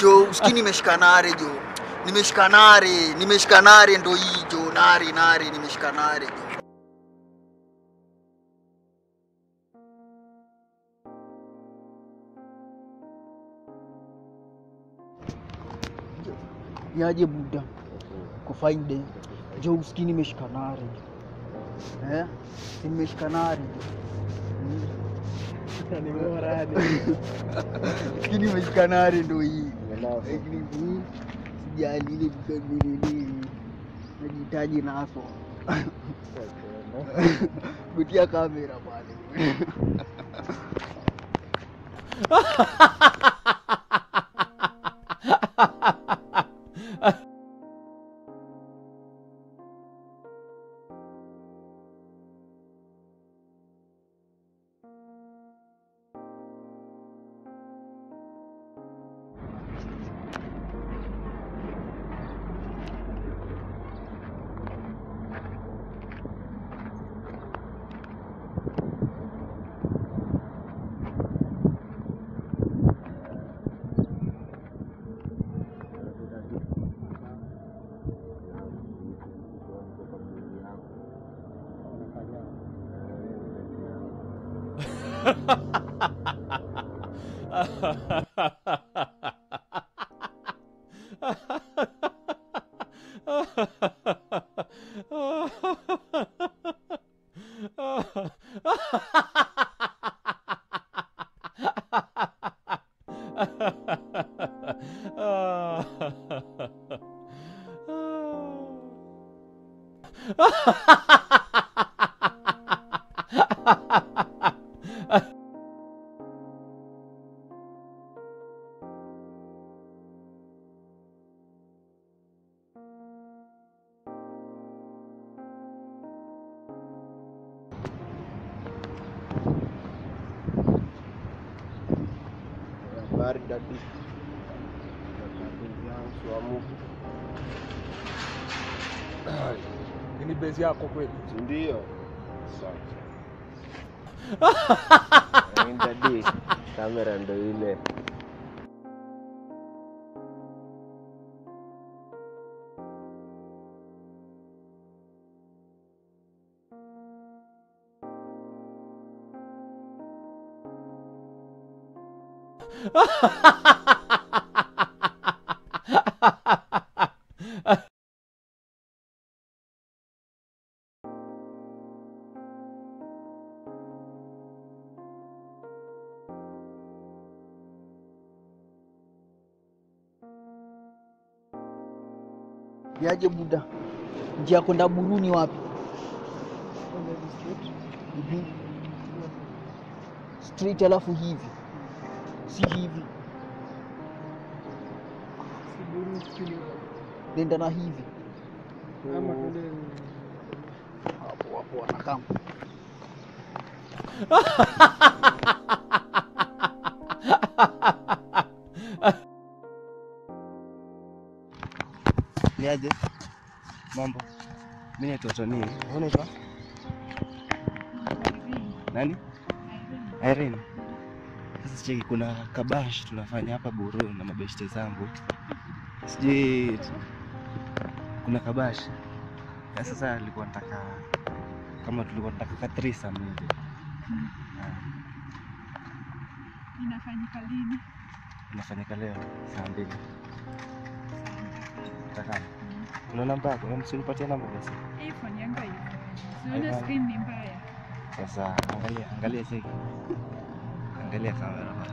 jo uski nimeshika nare jo. Nimeshika nare nimeshika nare ndo hii jo. Nare nare nimeshika nare jo. Yaje buda? Kufaide jo uski nimeshika nare jo. Eh? Nimeshika nare jo uski nimeshika nare ndo hii. Lakini sijali ile vikanilili najitaji naso kutia kamera pale Ha ha ha! Dadi. Swamuku. Ni bezi yako kweli? Ndio. Kamera ndo ile. Yaje buda njia kwenda buruni wapi? Mhm. street alafu hivi si hivi nenda na hivi hapo hapo anakama Niaje? Mambo. mi naitwa. Unaitwa? Nani? Irene. Sasa cheki kuna kabash tunafanya hapa Buru na mabeshte zangu. Sijui kuna kabash. ya sasa nilikuwa nataka kama tulikuwa nataka katrisa hivi. Inafanyika lini? Inafanyika leo saa mbili. Nataka. Una namba yako? Hem, Usinipatie namba basi. Sasa angalia, angalia cheki. Evangelia Haberman.